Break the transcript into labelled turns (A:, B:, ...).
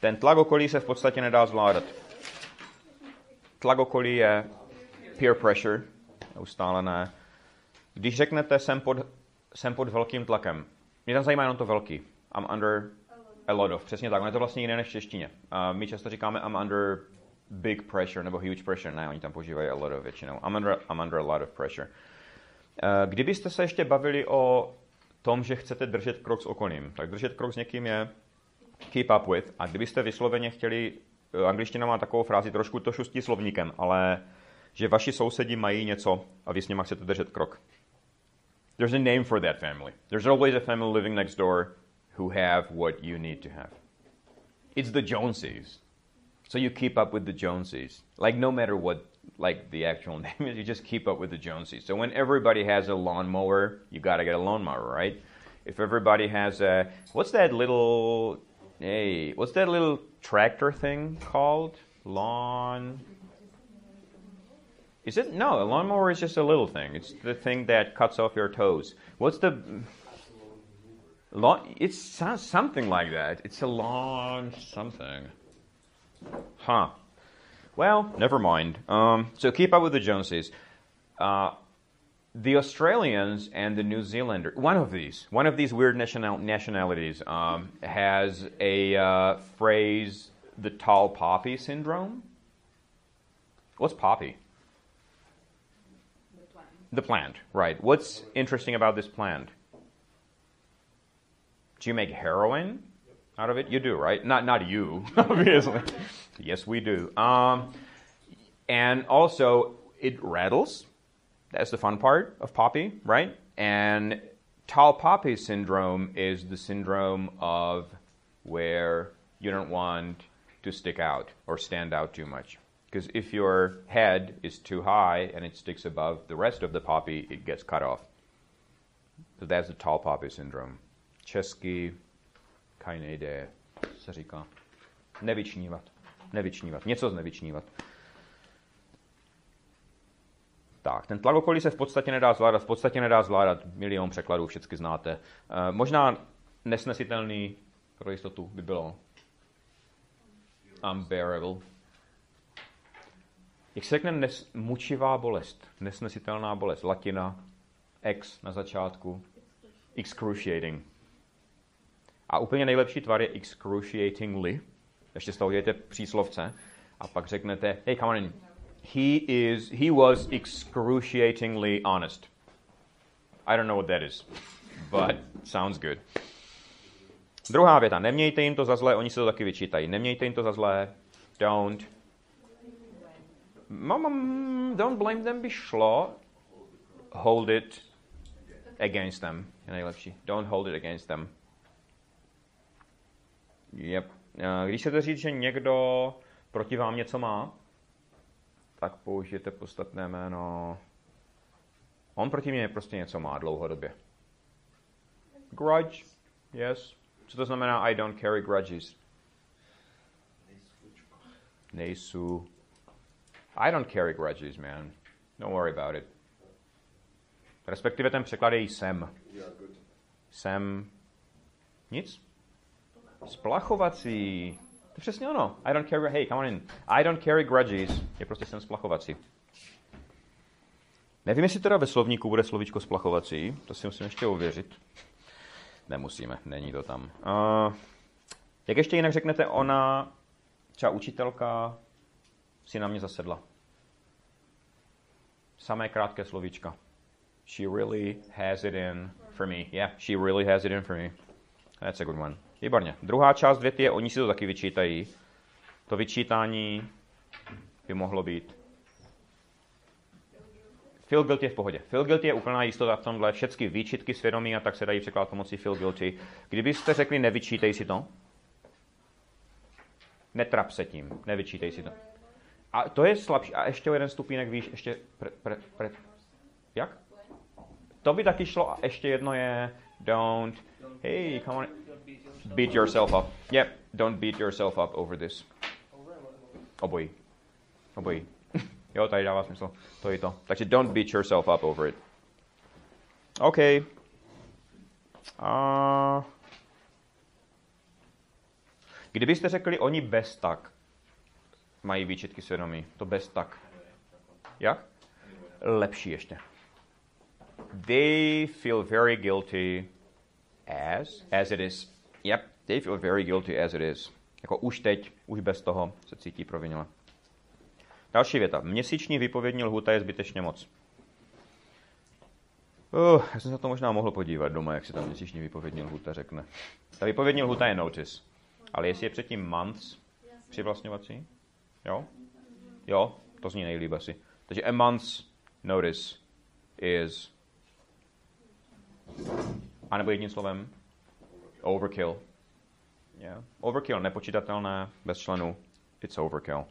A: Ten tlak okolí se v podstatě nedá zvládat. Tlak okolí je peer pressure, neustále ne. Když řeknete, jsem pod, jsem pod velkým tlakem, mě tam zajímá jenom to velký. I'm under a lot of. Přesně tak, ono je to vlastně jiné než v češtině. Uh, my často říkáme I'm under big pressure nebo huge pressure. Ne, oni tam používají a lot of většinou. I'm under, I'm under a lot of pressure. Uh, kdybyste se ještě bavili o tom, že chcete držet krok s okolím, tak držet krok s někým je keep up with. A kdybyste vysloveně chtěli, eh, angličtina má takovou frázi, trošku to šustí slovníkem, ale že vaši sousedi mají něco a vy s nimi chcete držet krok. There's a name for that family. There's always a family living next door who have what you need to have. It's the Joneses. So you keep up with the Joneses. Like no matter what like the actual name is, you just keep up with the Joneses. So when everybody has a lawnmower, you got to get a lawnmower, right? If everybody has a what's that little hey, what's that little tractor thing called? Lawn is it? No, a lawnmower is just a little thing. It's the thing that cuts off your toes. What's the lawn? It's something like that. It's a lawn something. Huh. Well, never mind. Um, so keep up with the Joneses. Uh, the Australians and the New Zealanders, one of these, one of these weird national, nationalities, um, has a uh, phrase, the tall poppy syndrome. What's poppy? The plant, right. What's interesting about this plant? Do you make heroin out of it? You do, right? Not not you, obviously. yes, we do. Um, and also, it rattles. That's the fun part of poppy, right? And tall poppy syndrome is the syndrome of where you don't want to stick out or stand out too much. Because if your head is too high and it sticks above the rest of the poppy, it gets cut off. So that's the tall poppy syndrome. Česky kainejde se říká. Nevyčnívat. Nevyčnívat. Tak, ten tlak okolí se v podstatě nedá zvládat. V podstatě nedá zvládat. Milion překladů, všechny znáte. E, možná nesnesitelný pro jistotu by bylo unbearable. Jak se řekne nes, mučivá bolest, nesnesitelná bolest, latina, ex na začátku, excruciating. A úplně nejlepší tvar je excruciatingly. Ještě z toho dějete příslovce a pak řeknete, hey, come on in. He, is, he was excruciatingly honest. I don't know what that is, but sounds good. Druhá věta. Nemějte jim to za zlé, oni se to taky vyčítají. Nemějte jim to za zlé. Don't Mom, don't blame them by šlo. Hold it against them. Je nejlepší. Don't hold it against them. Yep. Když chcete říct, že někdo proti vám něco má, tak použijete podstatné jméno. On proti mě prostě něco má dlouhodobě. Grudge. Yes. Co to znamená I don't carry grudges? Nejsou i don't carry grudges, man. Don't worry about it. Respektive ten překlad je jsem. Jsem nic? Splachovací. Přesně ono. I don't carry, hey, come on in. I don't carry grudges. Je prostě jsem splachovací. Nevím, jestli teda ve slovníku bude slovíčko splachovací. To si musím ještě ověřit. Nemusíme, není to tam. Uh, jak ještě jinak řeknete, ona, třeba učitelka, si na mě zasedla. Samé krátké slovíčka. She really has it in for me. Yeah, she really has it in for me. That's a good one. Výborně. Druhá část věty je, oni si to taky vyčítají. To vyčítání by mohlo být. Feel guilty je v pohodě. Feel guilty je úplná jistota v tomhle. Všechny výčitky svědomí a tak se dají překládat pomocí feel guilty. Kdybyste řekli nevyčítej si to, netrap se tím, nevyčítej si to. A to je slabší. A ještě o jeden stupínek výš, ještě pre, pre, pre, jak? To by taky šlo a ještě jedno je don't, hey, come on, beat yourself up. Yep, don't beat yourself up over this. Obojí. Obojí. jo, tady dává smysl. To to. Don't beat yourself up over it. OK. Uh, Kdybyste řekli oni bez tak, mají svědomí. To bez tak. Jak? Lepší ještě. They feel very guilty as, as it is. Yep, they feel very guilty as it is. Jako už teď, už bez toho se cítí provinile. Další věta. Měsíční vypovědní lhuta je zbytečně moc. Uh, já jsem se to možná mohl podívat doma, jak se tam měsíční vypovědní lhuta řekne. Ta vypovědní lhuta je notice. Ale jestli je předtím months přivlastňovací, jo? Jo, to zní nejlíp asi. Takže a month's notice is a nebo jedním slovem overkill. Yeah. Overkill, nepočítatelné, bez členů. It's overkill.